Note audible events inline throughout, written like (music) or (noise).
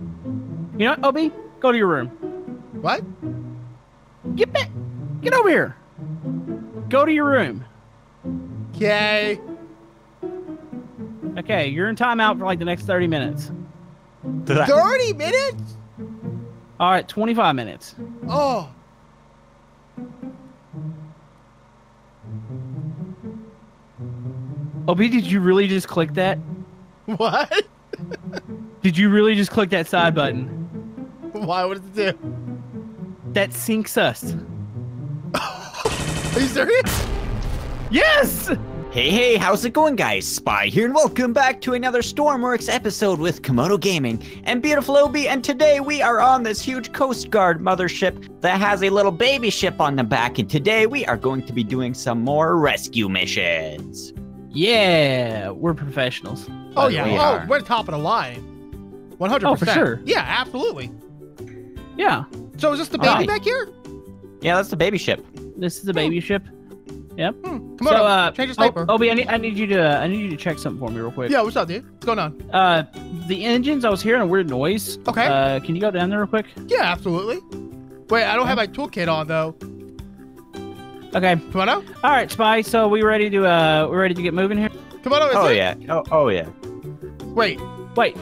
You know what, Obi? Go to your room. What? Get back. Get over here. Go to your room. Okay. Okay, you're in timeout for like the next 30 minutes. 30 minutes? All right, 25 minutes. Oh. Obi, did you really just click that? What? (laughs) Did you really just click that side button? (laughs) Why? What does it do? That sinks us. (laughs) Are you serious? Yes! Hey, hey, how's it going, guys? Spy here, and welcome back to another Stormworks episode with Komodo Gaming and Beautiful Obi. And today we are on this huge Coast Guard mothership that has a little baby ship on the back. And today we are going to be doing some more rescue missions. Yeah, we're professionals. Oh, yeah. we oh, are. we're top of the line. 100%. Oh, for sure. Yeah, absolutely. Yeah, So is this the baby Alright. back here? Yeah, that's the baby ship. this is the baby ship. Yep. Hmm. Come so, on, uh, change your O- sniper. Obi, I need, I need you to, I need you to check something for me real quick. Yeah, what's up, dude? What's going on? Uh, the engines. I was hearing a weird noise. Okay. Uh, can you go down there real quick? Yeah, absolutely. Wait, I don't have my toolkit on though. Okay. Komodo? All right, Spy. So we ready to, uh, we ready to get moving here? Komodo, is Oh, yeah. Oh, oh, yeah. Wait, Wait,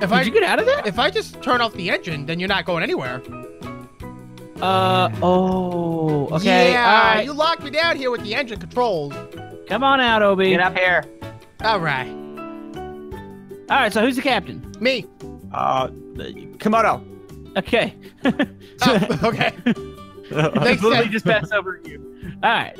if did I you get out of there? if I just turn off the engine, then you're not going anywhere. Uh, oh, okay. Yeah, All right. you locked me down here with the engine controls. Come on out, Obi. Get up here. All right, All right. So who's the captain? me. Uh, Komodo. Okay. (laughs) Oh, (laughs) okay. Makes Literally sense. just pass over you. All right.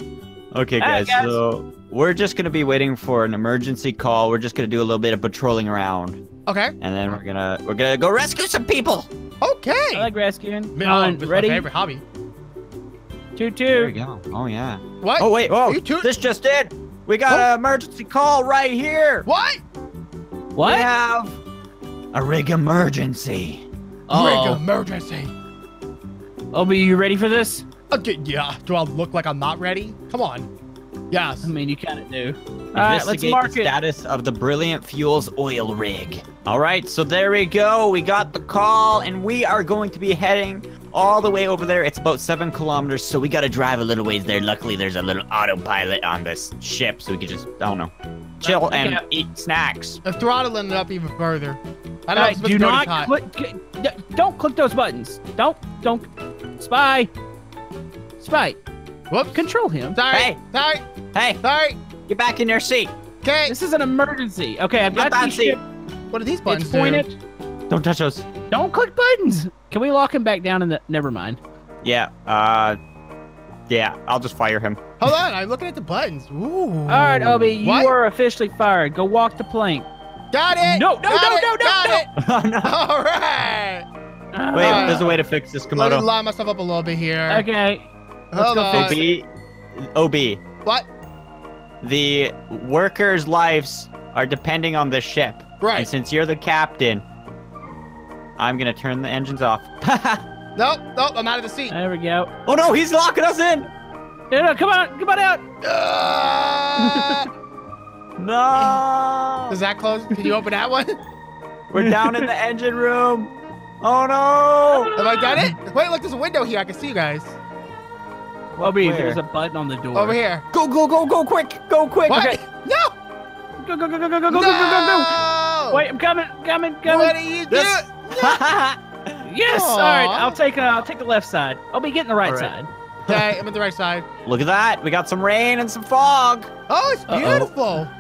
Okay, All right, guys, guys. so we're just going to be waiting for an emergency call. We're just going to do a little bit of patrolling around. Okay. And then we're gonna we're gonna go rescue some people. Okay. I like rescuing. Me- Come oh, on, it's ready? my favorite hobby. Two, two. There we go. Oh yeah. What? Oh wait, whoa! You too- This just did. We got Oh. an emergency call right here. What? What? We have a rig emergency. Rig Oh, emergency. Obi, you ready for this? Uh, okay, yeah. Do I look like I'm not ready? Come on. Yes. I mean, you kind of do. All right, let's Investigate mark the it. status of the Brilliant Fuels oil rig. All right, so there we go. We got the call, and we are going to be heading all the way over there. It's about seven kilometers, so we got to drive a little ways there. Luckily, there's a little autopilot on this ship, so we could just, I don't know, chill Okay. and eat snacks. I'm throttling it up even further. I All don't right, know do not click. Don't click those buttons. Don't. Don't. Spy. Spy. Whoops. Control him. Sorry. Hey. Sorry. Hey, Sorry. get back in your seat. Okay. This is an emergency. Okay, I've got that these seat. What are these buttons It's pointed. Don't touch those. Don't click buttons. Can we lock him back down in the? Never mind. Yeah, uh, yeah, I'll just fire him. Hold on. I'm looking at the buttons. Ooh. All right, Obi, you What? are officially fired. Go walk the plank. Got it. No, no, Got no, it, no, no, Got no. it. (laughs) oh no! All right. Wait, Uh, there's a way to fix this, Let me Komodo. line myself up a little bit here. Okay. Let's Hold go on. OB, OB, What? the workers' lives are depending on this ship. Right. And since you're the captain, I'm gonna turn the engines off. (laughs) Nope. Nope. I'm out of the seat. There we go. oh no, he's locking us in! No, no, come on, come on out. Uh, (laughs) No! is that close? Can you open that one? (laughs) We're down in the engine room. Oh no! Have I done it? Wait, look, there's a window here. I can see you guys. Obi, Where? there's a button on the door. Over here. Go, go, go, go, quick. Go, quick. What? Okay. No! Go, go, go, go, go, go, no! go, go, go, go. Wait, I'm coming, coming, coming. What are you doing? This... (laughs) yes! Aww. All right, I'll take, uh, I'll take the left side. I'll be getting the right, right. side. Okay, I'm at the right side. (laughs) Look at that. We got some rain and some fog. Oh, it's beautiful. Uh -oh.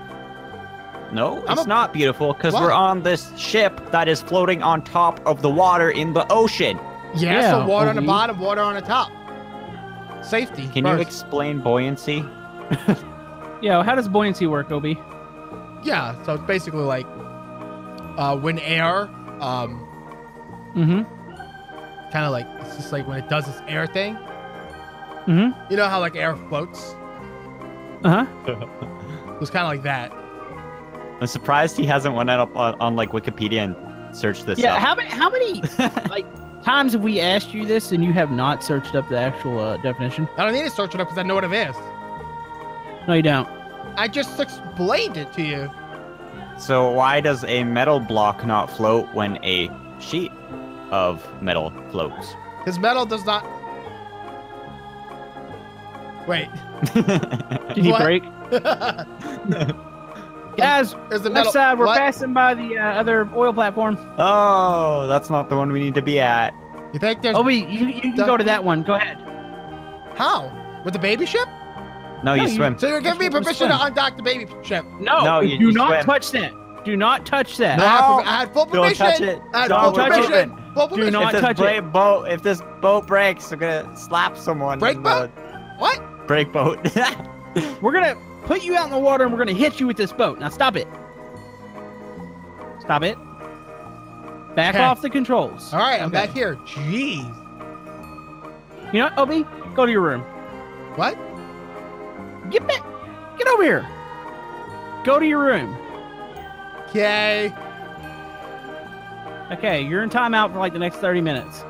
No, it's a... not beautiful because we're on this ship that is floating on top of the water in the ocean. Yeah, yeah so water on the bottom, water on the top. Safety. Can you explain buoyancy? (laughs) yeah, how does buoyancy work, Obi? yeah, so it's basically like uh, when air, um, Mm-hmm. kind of like it's just like when it does this air thing. Mm-hmm. You know how like air floats? Uh huh. It was kind of like that. I'm surprised he hasn't went up on, on like Wikipedia and searched this Yeah. up. How many? How many (laughs) like times have we asked you this and you have not searched up the actual uh, definition? I don't need to search it up because I know what it is. No, you don't. I just explained it to you. So why does a metal block not float when a sheet of metal floats? His metal does not. Wait. (laughs) Did he break? (laughs) (laughs) Guys, There's the left side. We're what? passing by the uh, other oil platform. oh, that's not the one we need to be at. You think there's Obi, you, you can The- go to that one. Go ahead. how with the baby ship? No, you No, you- swim. So you're giving me permission to undock the baby ship? No, No, you- do you not swim. touch that. Do not touch that. I, No. I had full Don't touch it. I had Don't full touch it. permission. Full Do permission. not if this touch bra- it. boat, if this boat breaks, we're gonna slap someone. Break boat? the What? Break boat. (laughs) We're gonna put you out in the water and we're gonna hit you with this boat. Now stop it. Stop it. Back Okay. off the controls. All right, I'm Okay. back here. Jeez. You know what, Obi? Go to your room. What? Get back. Get over here. Go to your room. Okay. Okay, you're in timeout for like the next 30 minutes.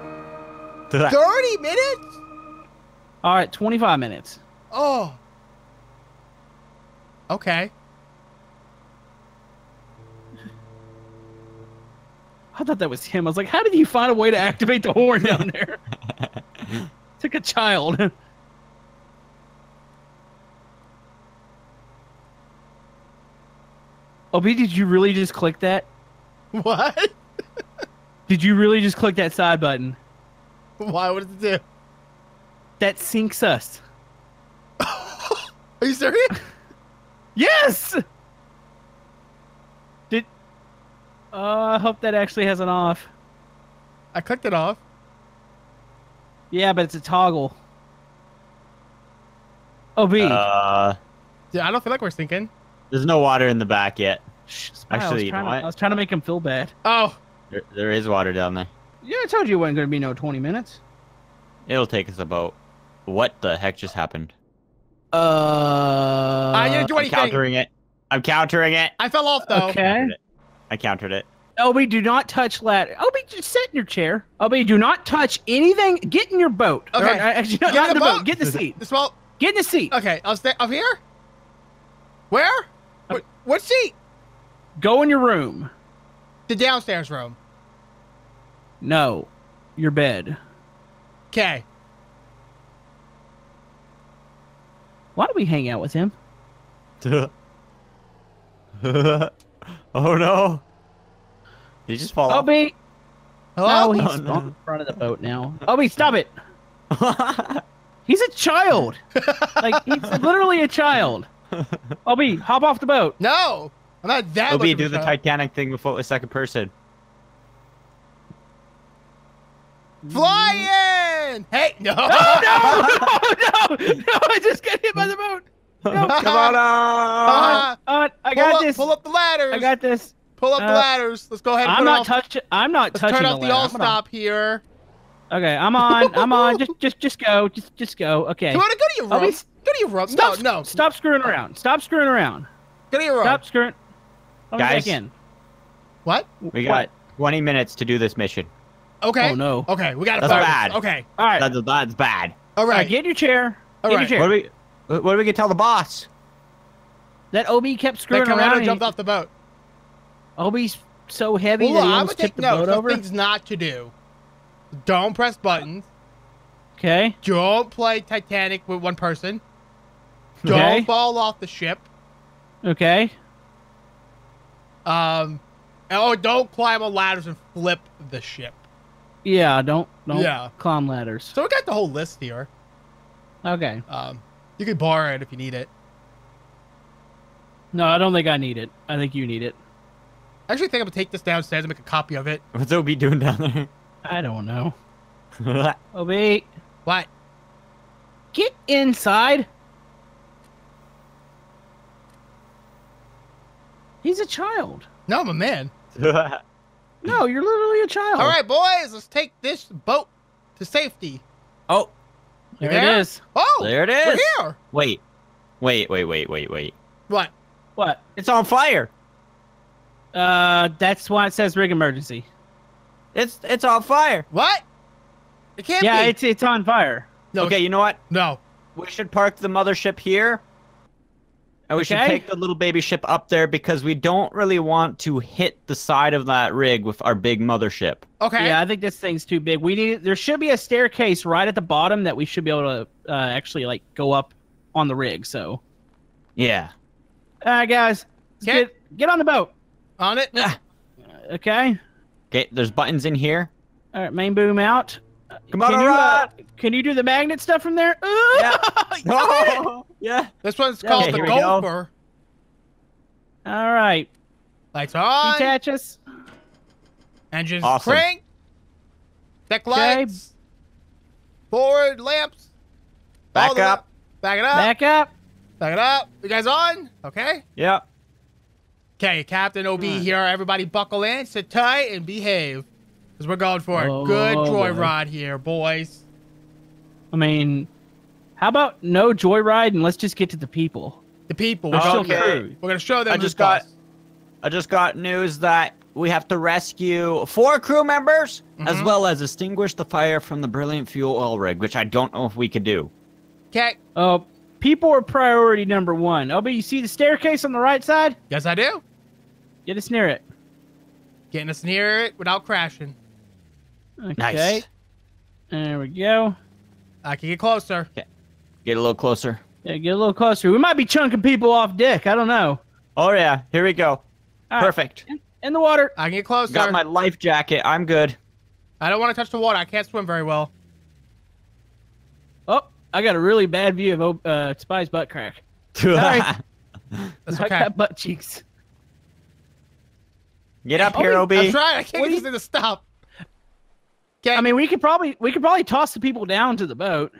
30 minutes? All right, 25 minutes. Oh. Okay. I thought that was him. I was like, how did you find a way to activate the horn down (laughs) there? it's like a child. (laughs) Obi, did you really just click that? What? Did you really just click that side button? Why? What did it do? That sinks us. (laughs) Are you serious? Yes! Did. Uh, I hope that actually has an off. I clicked it off. Yeah, but it's a toggle. Ob. uh, Yeah, I don't feel like we're sinking. there's no water in the back yet. Shh, smile. I was actually, you know trying to- what? I was trying to make him feel bad. Oh. There, there is water down there. Yeah, I told you it wasn't going to be no 20 minutes. It'll take us about. What the heck just happened? Uh. I didn't do I'm anything. countering it. I'm countering it. I fell off though. Okay. Countered it. I countered it. Obi, do not touch ladder. Obi, just sit in your chair. Obi, do not touch anything. Get in your boat. Okay. Or, uh, actually, not, Get not in in the the boat. boat. Get in the seat. The small. Get in the seat. Okay, I'll stay up here. Where? What, what seat? Go in your room. The downstairs room. No, your bed. Okay. Why do we hang out with him? (laughs) oh no! Did he just fall off? Obi, Hello. no, he's Oh, no. on the front of the boat now. Obi, stop it. He's a child. like he's (laughs) literally a child. Obi, hop off the boat. No, I'm not that. Obi, much do the child. Titanic thing before a second person. Fly in! Hey, no! (laughs) Oh (laughs) no! No! No! I just got hit by the boat. No. (laughs) Come on up! Uh, I pull got up, this. Pull up the ladders. I got this. pull up the uh, ladders. Let's go ahead. And I'm put not touching. I'm not Let's touching turn off the ladder. all I'm gonna- stop here. Okay, I'm on. I'm on. Just, just, just go. Just, just go. Okay. Come on, go to your Obi, room. Go to your room. Stop. No, no. Stop screwing around. Stop screwing around. Go to your room. Stop screwing. Let Guys. back in. What? We got 20 minutes to do this mission. Okay. Oh no. Okay, we gotta That's focus. bad. Okay. All right. That's, that's bad. All All right. right. Get in your chair. All Get right. in your What chair. do we? What do we gonna tell the boss? That Ob kept That screwing around. Corona and jumped off the boat. Ob's so heavy Well, that he almost tipped take the boat notes of over. things not to do. Don't press buttons. Okay. Don't play Titanic with one person. Don't Okay. fall off the ship. Okay. Um, oh, don't climb on ladders and flip the ship. Yeah. Don't. Don't Yeah. climb ladders. So we got the whole list here. Okay. Um, you could borrow it if you need it. No, I don't think I need it. I think you need it. I actually think I'm gonna take this downstairs and make a copy of it. What's Obi doing down there? I don't know. (laughs) there? Ob, What? get inside. He's a child. No, I'm a man. (laughs) No, you're literally a child. All right, boys, let's take this boat to safety. oh, There There? it is. Oh, there it is. we're here. Wait, wait, wait, wait, wait, wait. What? What? It's on fire. Uh, that's why it says rig emergency. It's it's on fire. What? It can't Yeah, be. it's it's on fire. no, Okay, you know what? no. We should park the mothership here. And we should take the little baby ship up there because we don't really want to hit the side of that rig with our big mothership. Okay. Yeah, I think this thing's too big. We need. There should be a staircase right at the bottom that we should be able to uh, actually like go up on the rig. So, Yeah. all right, guys, Okay. get get on the boat. On it. Okay. Okay, there's buttons in here. All right, main boom out. Come on, can you, uh, can you do the magnet stuff from there? Yeah. You got it! Oh, yeah. This one's Yeah, called okay, the here we go. Gopher. All right. Lights on. Detach us. Engines Awesome. crank. Deck Okay. lights. Forward lamps. Back All the- up. Back it up. Back up. Back it up. You guys on? Okay. Yeah. Okay, Captain OB here. Everybody buckle in, sit tight, and behave. Because we're going for a Oh, good joyride here, boys. I mean, how about no joyride and let's just get to the people. The people. We're We're, gonna- Okay. crew. we're going to show them I who's just got- boss. I just got news that we have to rescue four crew members as Mhm. well as extinguish the fire from the brilliant fuel oil rig, which I don't know if we could do. Okay. Uh, people are priority number one. Oh, but you see the staircase on the right side? Yes, I do. Get us near it. Getting us near it without crashing. Okay. Nice. There we go. I can get closer. Get a little closer. Yeah, get a little closer. We might be chunking people off deck. I don't know. Oh yeah, here we go. All right, Perfect. In, in the water. I can get closer. Got my life jacket. I'm good. I don't want to touch the water. I can't swim very well. Oh, I got a really bad view of uh, Spy's butt crack. (laughs) right. That's (laughs) I okay. got butt cheeks. Get up Oh, here, OB. I'm trying. I can't what get this thing to stop. Okay. I mean, we could probably we could probably toss the people down to the boat.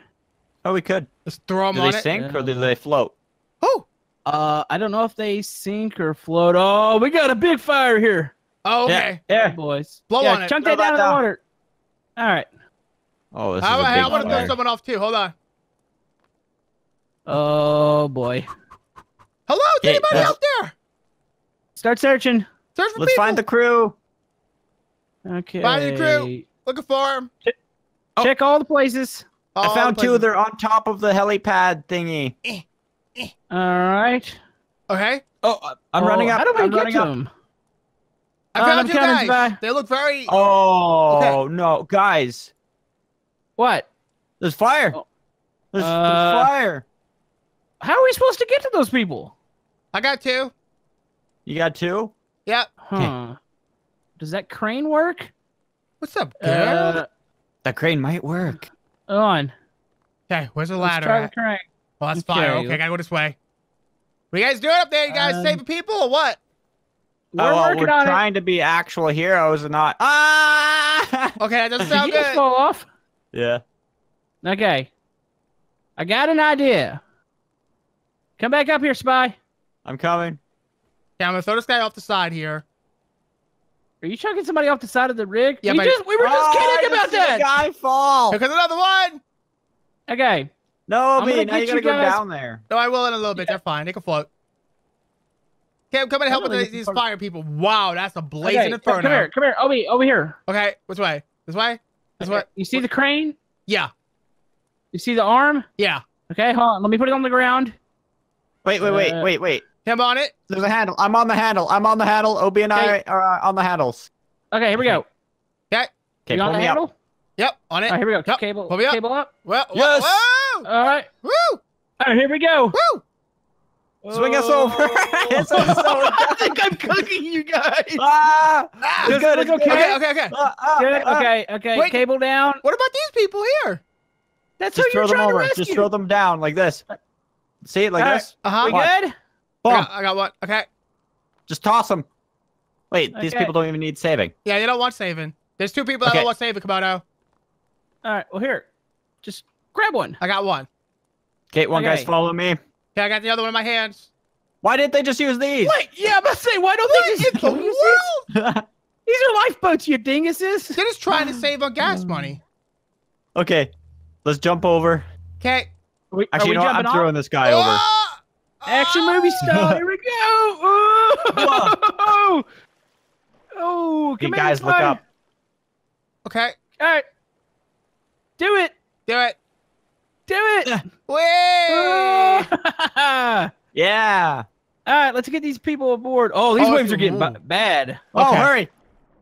Oh, we could. Let's throw them Do on they it. sink or do they float? Oh. Uh, I don't know if they sink or float. Oh, we got a big fire here, Oh, okay. Yeah. Hey, yeah. boys. Blow yeah, on it. chunk Throw that down that in the water. All right. Oh, this How, is a hey, big I want to throw someone off too. Hold on. Oh boy. Hello, is Okay, anybody let's- out there? Start searching. Search for Let's people. find the crew. Okay. Find the crew. Looking for them. Check all the places. I found two. They're on top of the helipad thingy. All right. Okay. Oh, I'm Oh, running up. How do we I'm get to them? I found I'm two guys. by- They look very. Oh no, guys! What? There's fire. Oh. There's, Uh, there's fire. How are we supposed to get to those people? I got two. You got two? Yep. Huh. Does that crane work? What's up, girl? Uh, The crane might work. on. okay, where's the Let's ladder? try the at? crane. Oh, that's fire. Okay. Okay, I gotta go this way. What you guys doing up there? You guys Um, saving people or what? We're oh, well, working we're on trying to be actual heroes and not. Ah! (laughs) Okay, that doesn't it. Did sound you just good. fall off? yeah. Okay. I got an idea. Come back up here, Spy. I'm coming. Okay, I'm gonna throw this guy off the side here. Are you chucking somebody off the side of the rig? Yeah, we, but- just, we were just Oh, I kidding just about see the that. guy fall. Here comes another one. Okay. No, I'm me. Now you you gotta go guys- down there. No, I will in a little bit. They're fine. They can float. Okay, I'm coming to help with think the- these part- fire people. Wow, that's a blazing okay. Come, inferno. come here. Come here. Obi, over here. Okay, which way? This way? This way? You see the crane? Yeah, You see the arm? yeah. Okay, hold on. Let me put it on the ground. Wait, wait, wait, Uh, wait, wait. Him on it. There's a handle. I'm on the handle. I'm on the handle. Ob and I are uh, on the handles. Okay, here we go. Okay. Okay, you on the me handle? up. Yep, on it. All right, here we go. Yep. Cable, Pull me up. cable up. Well, Yes. whoa, All right. woo, All right, here we go. woo. Swing us over. It's (laughs) so- (laughs) I think I'm cooking you guys. ah! Ah, It's good. It's look good. Okay, okay, okay. Ah, ah, Good. ah. Okay. Okay. Wait. Cable down. What about these people here? That's Just who throw you're them trying over. to rescue. Just throw them down like this. See it like All right. this? Uh huh. We What? Good? I got, I got one. Okay. Just toss them. Wait, these people don't even need saving. Yeah, they don't want saving. There's two people that don't want saving, Komodo. All right. Well, here. Just grab one. I got one. Okay, one guy's Okay. following me. Okay, I got the other one in my hands. Why didn't they just use these? Wait. Yeah, I'm about to say, why don't they just in the use world? (laughs) These are lifeboats, you dinguses. They're just trying to save on gas um, money. okay, let's jump over. Okay. Actually, are we you know what? I'm off? throwing this guy over. Oh! Action movie style. (laughs) Here we go. Oh, oh Hey come guys, here, look Spy. up. Okay. All right. Do it. Do it. Do it. (laughs) Wait. Ah. Yeah. All right, let's get these people aboard. Oh, these Oh, waves are getting ooh. ba- bad. Oh, hurry.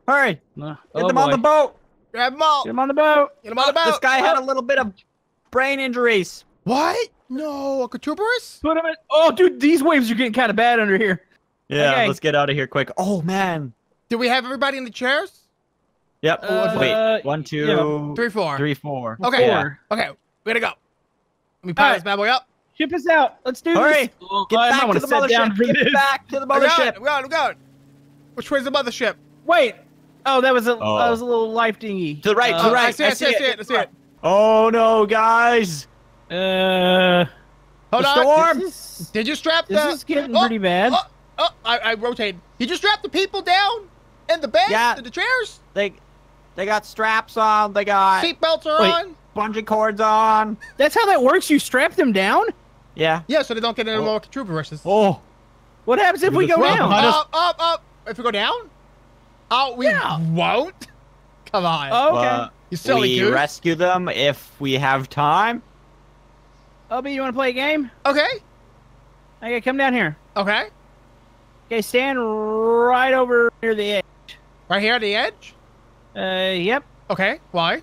Hurry. Uh, Get oh, them on the boat. Grab them all. Get them on the boat. Get them on the boat. This guy had a little bit of brain injuries. What? No, a Katuberous? Put them in. Oh, dude, these waves are getting kind of bad under here. Yeah, Okay. let's get out of here quick. Oh man. Do we have everybody in the chairs? Yep. Uh, Wait. One, two, Three, four. three, four. Okay. Yeah. Four. Okay, we gotta go. Let me power All this bad boy up. Ship us out. Let's do Hurry. this. Oh, Get I back to the to down mothership. Get this. back to the mothership. I'm going, I'm going. Which way's the mothership? Wait. Oh, that was a Oh. that was a little life dinghy. To the right, to Uh, the right. I see it, I see it, I see it, I see it. Oh no, guys. Uh, Hold The on. storm. this is, Did you strap this the... is getting Oh, pretty bad. Oh, oh, I, I rotated. Did you strap the people down? In the bed? Yeah. In the chairs? They they got straps on. They got Seatbelts are Wait. on? bungee cords on. That's how that works. You strap them down. Yeah. Yeah, so they don't get any Oh. more Katuberous. Oh. What happens if Look we go rope down? behind us. Up, up, up. If we go down? Oh, we Yeah. won't? (laughs) Come on. Oh, okay. Uh, you silly we goose. rescue them if we have time. Obi, you want to play a game? Okay, Okay, come down here. okay. Okay, stand right over near the edge. Right here at the edge? Uh, yep. Okay, why?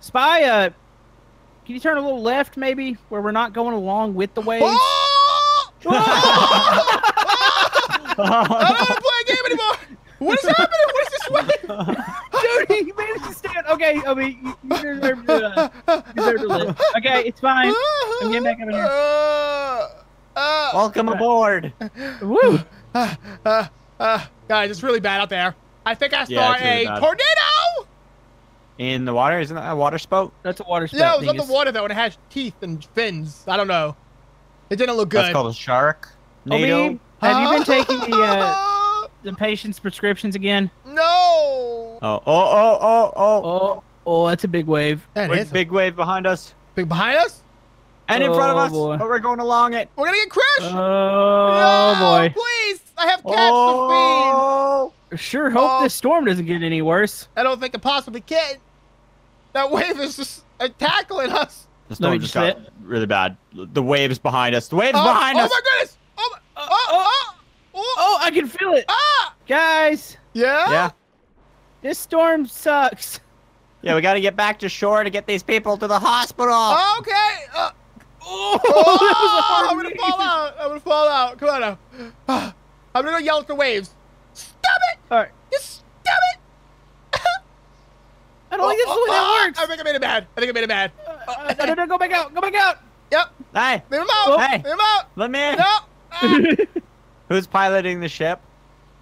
Spy, uh, can you turn a little left, maybe, where we're not going along with the waves? Oh! (laughs) Oh! (laughs) I don't want to play a game anymore. What is happening? What is this way? Dude, he managed to stand. Okay, Obi, you, you deserve to, uh, you deserve to live. Okay, it's fine. I'm getting back up in here. Uh, uh, Welcome aboard. Woo! uh, uh, uh, guys, it's really bad out there. I think I saw Yeah, really a bad. tornado. In the water, isn't that a water spout? That's a water spout. Yeah, it was on the water though, and it has teeth and fins. I don't know. It didn't look good. That's called a shark. Obi, NATO. have you been taking the uh, (laughs) the patient's prescriptions again? No. Oh, oh, oh, oh, oh. Oh, oh, that's a big wave. That Big, is big wave behind us. big behind us. And in front of Oh, us. boy. But we're going along it. We're gonna get crushed. Oh no, boy! Please, I have cats Oh. Sure hope Oh. this storm doesn't get any worse. I don't think it possibly can. That wave is just uh, tackling us. The Let storm me just just got really bad. The waves behind us. The waves Oh, behind oh us. Oh my goodness! Oh, my, oh, oh, oh, Oh, I can feel it, ah! Guys. Yeah. Yeah. This storm sucks. Yeah, we got to get back to shore to get these people to the hospital. Okay. Uh, Oh, (laughs) oh, that was a hard I'm gonna fall out. I'm gonna fall out. Come on now. (sighs) I'm gonna go yell at the waves. Stop it! All right. Just stop it! I don't think that's the way that works. I think I made it bad. I think I made it bad. Uh, no, no, no, go back out. Go back out. Yep. Hey, Leave him out. Hey. Leave him out. let me in. No. Ah, (laughs) Who's piloting the ship?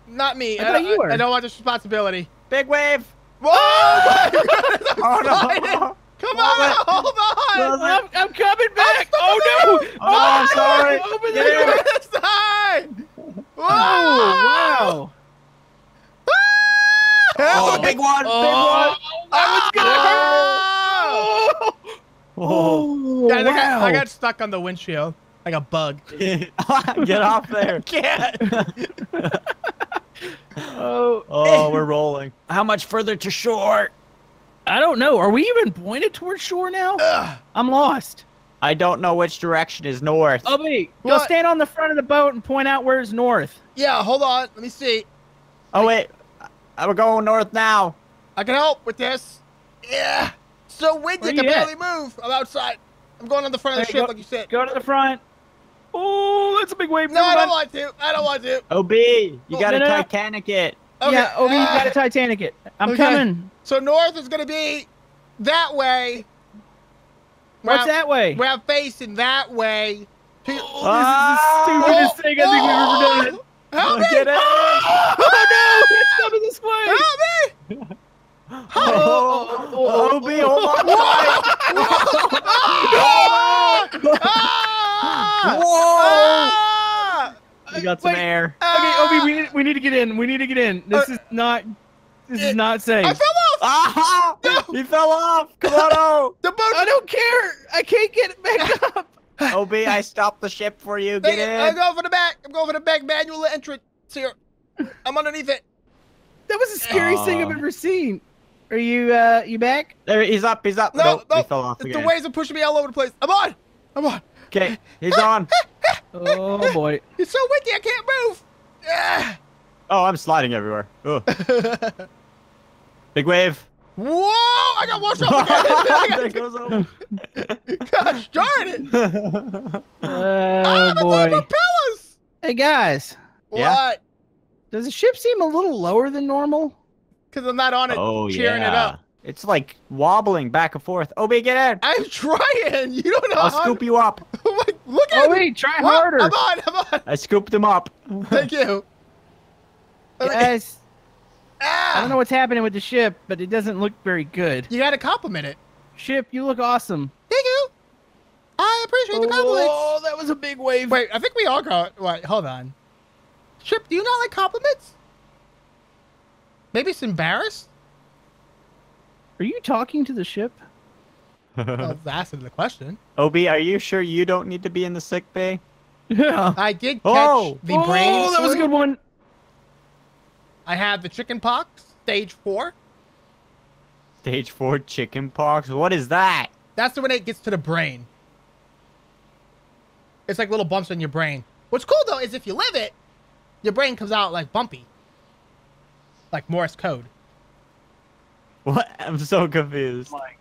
Not me. I thought you were. I don't want this responsibility. Big wave. Whoa! my (laughs) I'm Oh no. (laughs) Come on, hold on. Love it. I'm, I'm coming back. stuck Oh no! there. Oh, oh I'm sorry. Open Get the in. door. This side. Oh wow! (laughs) Oh, big one. Oh, I was Oh. Oh. Yeah, I, think I, wow! I got stuck on the windshield like a bug. Get off there. Can't. Oh, Oh, (laughs) we're rolling. How much further to shore? I don't know. Are we even pointed towards shore now? Ugh. I'm lost. I don't know which direction is north. Obi, go What? stand on the front of the boat and point out where's north. Yeah, hold on. Let me see. Oh wait, I, we're going north now. I can help with this. Yeah. So windy, Where I can at? barely move. I'm outside. I'm going on the front of the There ship, go. like you said. Go to the front. Oh, that's a big wave. No, I don't mind. want to. I don't want to. Ob, you Oh, gotta no, no. Titanic it. Okay. Yeah, Obi, you got to (laughs) Titanic it. I'm Okay. coming. So north is gonna be that way. What's We're- that way? We're facing that way. To- Oh, this is the stupidest thing I think we've ever done. Help me! Get in. Oh no! It's coming this way. Help me! (laughs) Oh, oh, oh, Ob, hold on tight. Ah! Ah! Whoa! Ah! We got some Wait. air. Okay, Obi, we need, we need to get in. We need to get in. This is not. This is not safe. I fell off! Ah! He fell off. Come on, (laughs) oh. The boat I don't care. I can't get it back (laughs) up. Ob, I stopped the ship for you. Get Dang it, I'm going for the back. I'm going for the back manual entrance here. I'm underneath it. That was the scariest thing I've ever seen. Are you uh you back? There, he's up. He's up. No, Nope, no. he fell off The waves are pushing me all over the place. I'm on. I'm on. Okay, he's on. Oh boy. It's so windy, I can't move. Ah. Oh, I'm sliding everywhere. (laughs) Big wave. Whoa! I got washed up (laughs) there goes over. Gosh darn it! (laughs) Oh Ah, the boy. propellers. Hey guys, Yeah? What? does the ship seem a little lower than normal? Because I'm not on it, oh cheering yeah. it up. It's like wobbling back and forth. Obi, get in. I'm trying. You don't know I'll how. scoop you up. Like, Look at Oh me. try What? harder. I'm on. I'm on. I scooped him up. (laughs) Thank you. Let me- Guys, ah, I don't know what's happening with the ship, but it doesn't look very good. You got to compliment it. Ship, you look awesome. Thank you. I appreciate the compliments. Oh, that was a big wave. Wait, I think we all got. Wait, hold on. Ship, do you not like compliments? Maybe it's embarrassed. Are you talking to the ship? Well, (laughs) that's the question. Obi, are you sure you don't need to be in the sick bay? Yeah. I did oh! catch Oh! the oh, brain. that was a good one. I have the chicken pox, stage four. Stage four chicken pox. What is that? That's when it gets to the brain. It's like little bumps in your brain. What's cool though is if you live it, your brain comes out like bumpy, like Morse code. What? I'm so confused. Like, I'm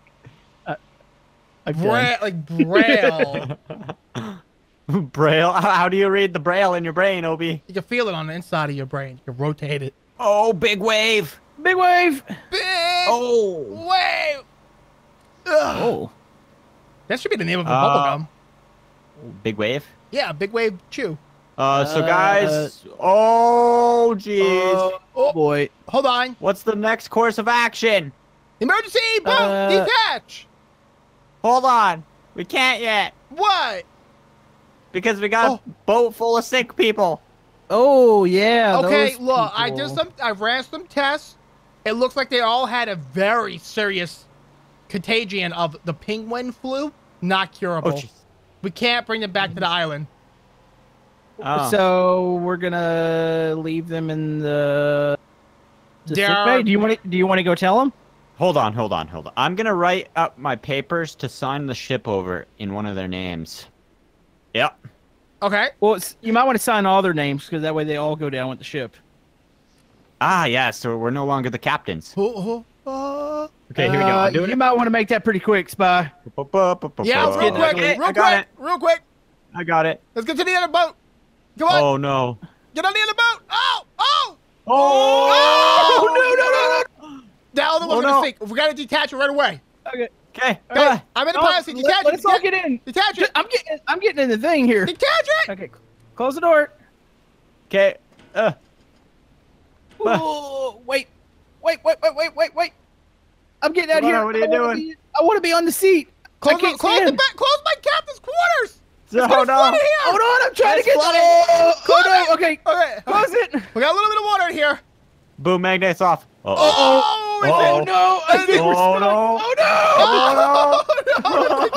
Bra- like braille. (laughs) braille. How, how do you read the braille in your brain, Obi? you can feel it on the inside of your brain. You can rotate it. Oh, big wave. Big wave. Big Oh. wave. Ugh. Oh. That should be the name of a Uh, bubble gum. Big wave. Yeah, big wave chew. Uh, so Uh, guys. Oh, jeez. Oh, Oh, boy. hold on. What's the next course of action? Emergency boat Uh, detach. Hold on. We can't yet What? because we got Oh. a boat full of sick people. Oh yeah. Okay, those look, I did some. I ran some tests. It looks like they all had a very serious contagion of the penguin flu, not Oh, curable. jeez. we can't bring them back to the island. Oh. So we're gonna leave them in the. the sick They're- bay? Do you want to? Do you want to go tell them? Hold on, hold on, hold on. I'm gonna write up my papers to sign the ship over in one of their names. Yep. Okay. Well, it's, you might want to sign all their names because that way they all go down with the ship. Ah, yeah. So we're no longer the captains. Oh, oh, uh, Okay, here we go. Uh, I'm doing you it. might want to make that pretty quick, spy. yeah, real getting quick, real I got quick, it. real quick. I got it. Let's get to the other boat. Come on, Oh no. get on the other boat. Oh, Oh, oh, Oh, no, no, no, no. The other one's Oh, gonna no. sink. We gotta detach it right away. Okay. Okay. Okay, uh, I'm in the Oh, pilot seat. let, Detach let's it. all get in. detach it. I'm getting. I'm getting in the thing here. Detach it. Okay. Close the door. Okay. Uh, Ooh, wait, wait, wait, wait, wait, wait, wait. I'm getting out Come on, here. what are you I wanna doing? be- I want to be on the seat. Close, I the, can't close the back. Close my captain's quarters. so, It's gonna flood no. in here. Hold on, I'm trying It's to get. flooding. Oh, oh no. Okay, Okay. close it. We got a little bit of water in here. Boom magnets off. Uh-oh. Oh, is Uh-oh. Oh no! I think we're Oh, stuck. no. Oh Oh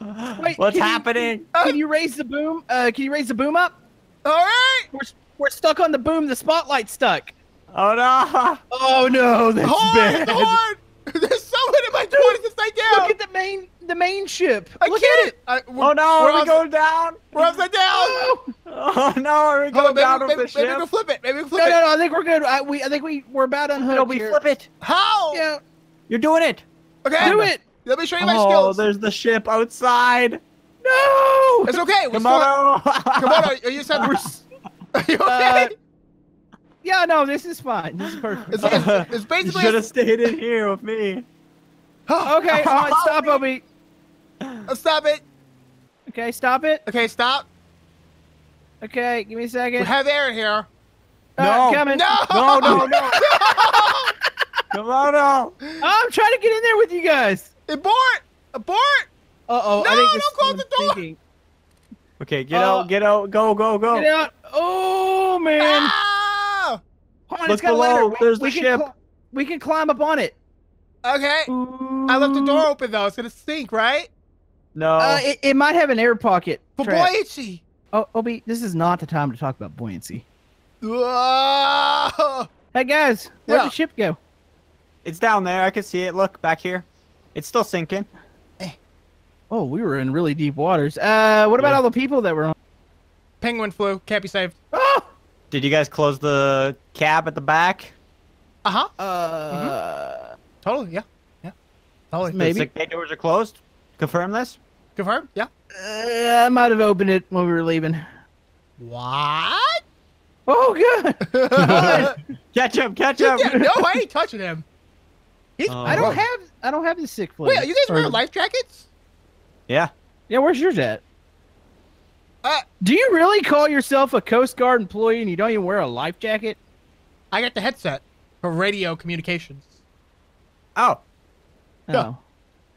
no. no! (laughs) Wait, What's can you- happening? Can you raise the boom? Uh, can you raise the boom up? All right. We're we're stuck on the boom. The spotlight's stuck. Oh no. Oh no, that's Horn, bad. the horn. (laughs) There's someone in my 20s upside down. Look at the main the main ship. I Look get at it. I, Oh no. We're, we going down? we're upside down. Oh, (laughs) Oh no. Are we Hold going on, maybe, down maybe, with the maybe we can ship? flip it. Maybe we can flip no, it. no, no. I think we're good. I, we I think we we're about unhooked No, we here. flip it. How? Yeah, You're doing it. Okay. do it. Let me show you my Oh, skills. Oh, there's the ship outside. No. It's okay. We're Come still. on. (laughs) Come on. Are you, said, We're (laughs) are s- you Uh, okay? yeah, no, this is fine. This is perfect. It's, it's, it's You basically. should have stayed in here with me. (gasps) okay, all right, stop, Obi. Uh, Stop it. Okay, stop it. Okay, stop. Okay, give me a We second. have air in here. Uh, No. coming. No. No, no, no. (laughs) Come on, no. I'm trying to get in there with you guys. Abort. Abort. Uh oh. No, I think don't close the door. thinking. Okay, get Uh, out, get out, go, go, go. Get out. Oh man. Ah! Hold on, Look it's got below. We, There's the we can ship. cl- we can climb up on it. Okay. I left the door open though. It's gonna sink, right? No. Uh, it, it might have an air pocket. For trap. buoyancy. Oh, Obi, this is not the time to talk about buoyancy. Whoa! Hey guys, where'd Yeah. the ship go? it's down there. I can see it. Look back here. It's still sinking. Oh, we were in really deep waters. Uh, what about Yeah. all the people that were on? Penguin flu. Can't be saved. Oh! Did you guys close the cab at the back? Uh huh. Uh, Totally. Yeah. Yeah. Totally. Maybe. The sick doors are closed. Confirm this. Confirm. Yeah. uh, I might have opened it when we were leaving. What? Oh, good. (laughs) Catch him! Catch him! no, I ain't touching him. He's. Oh. I don't have I don't have the sick flu. Wait, are you guys Or- wearing life jackets? Yeah. Yeah, where's yours at? Uh, Do you really call yourself a Coast Guard employee and you don't even wear a life jacket? I got the headset for radio communications. Oh, Yeah. No.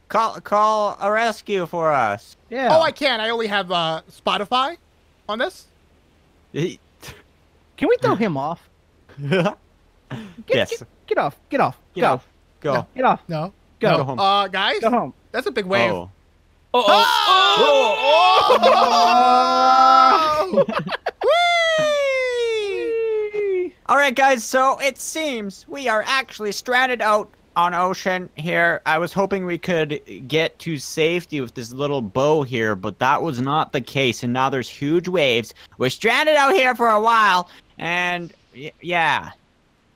Call call a rescue for us. Yeah. Oh, I can. I only have uh, Spotify on this. (laughs) Can we throw him off? (laughs) Get, yes. Get, get off. Get off. Get go. off. Go. No. Get off. No. Go. Go home. Uh, guys, Go home. that's a big wave. Oh. (laughs) Oh! Whee! All right, guys. So it seems we are actually stranded out on ocean here. I was hoping we could get to safety with this little bow here, but that was not the case. And now there's huge waves. We're stranded out here for a while, and y- yeah.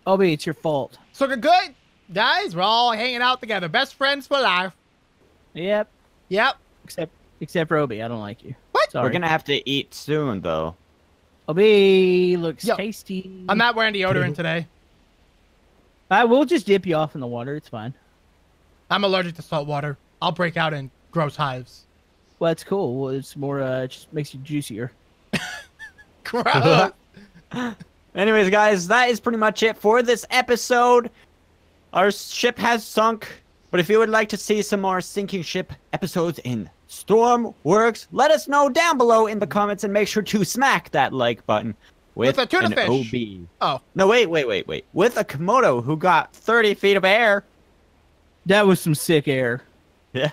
Obi, it's your fault. So we're good, guys. We're all hanging out together, best friends for life. Yep. Yep. Except except for Obi. I don't like you. What? Sorry. We're gonna have to eat soon, though. Obi looks Yo, tasty. I'm not wearing deodorant (laughs) today. I will just dip you off in the water. It's fine. I'm allergic to salt water. I'll break out in gross hives. Well, it's cool. Well, it's more. Uh, it just makes you juicier. (laughs) Gross. (laughs) Anyways, guys, that is pretty much it for this episode. Our ship has sunk, but if you would like to see some more sinking ship episodes in Stormworks, let us know down below in the comments and make sure to smack that like button with, With a tuna an fish. OB. oh, No, wait, wait, wait, wait. With a Komodo who got 30 feet of air. That was some sick air. Yeah.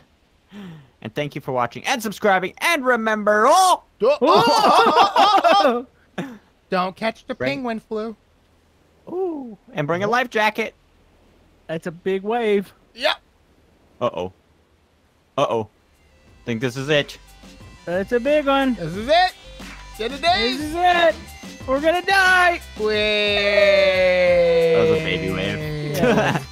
And thank you for watching and subscribing. And remember, (laughs) oh, Oh, oh, oh, oh, oh. (laughs) don't catch the Bring- penguin flu. ooh, and bring a life jacket. That's a big wave. Yep. Uh oh. Uh oh. Think this is it. That's a big one. This is it. Did it This is it. We're gonna die. Wait. That was a baby wave. Yeah.